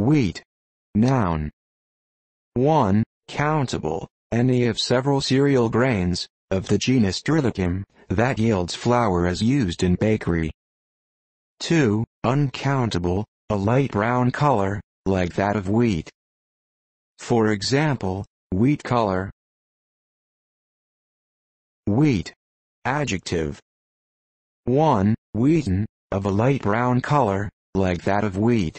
Wheat. Noun. 1. Countable, any of several cereal grains, of the genus Triticum, that yields flour as used in bakery. 2. Uncountable, a light brown color, like that of wheat. For example, wheat color. Wheat. Adjective. 1. Wheaten, of a light brown color, like that of wheat.